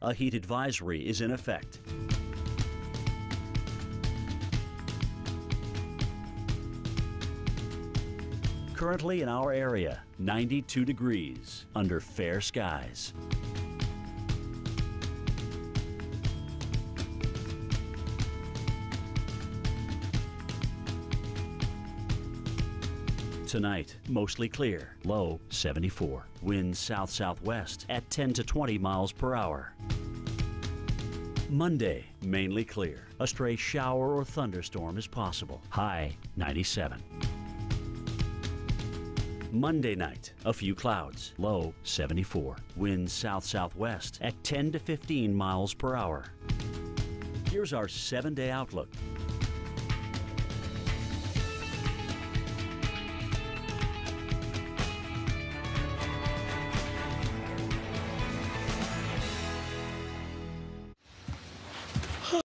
A heat advisory is in effect. Currently in our area, 92 degrees under fair skies. Tonight, mostly clear, low 74. Winds south southwest at 10 to 20 miles per hour. Monday, mainly clear. A stray shower or thunderstorm is possible. High 97. Monday night, a few clouds, low 74. Winds south southwest at 10 to 15 miles per hour. Here's our seven day outlook.